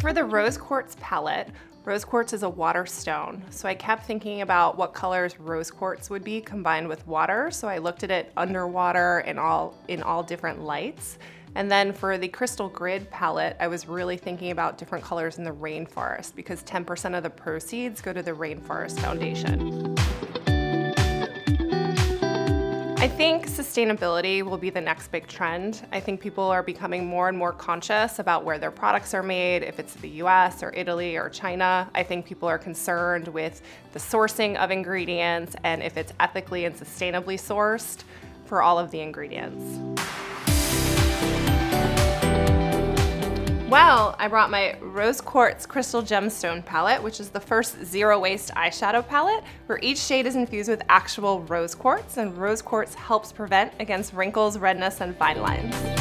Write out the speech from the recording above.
For the rose quartz palette, rose quartz is a water stone. So I kept thinking about what colors rose quartz would be combined with water. So I looked at it underwater and all in all different lights. And then for the crystal grid palette, I was really thinking about different colors in the rainforest because 10% of the proceeds go to the Rainforest Foundation. I think sustainability will be the next big trend. I think people are becoming more and more conscious about where their products are made, if it's the US or Italy or China. I think people are concerned with the sourcing of ingredients and if it's ethically and sustainably sourced for all of the ingredients. Well, I brought my Rose Quartz Crystal Gemstone palette, which is the first zero waste eyeshadow palette, where each shade is infused with actual rose quartz, and rose quartz helps prevent against wrinkles, redness, and fine lines.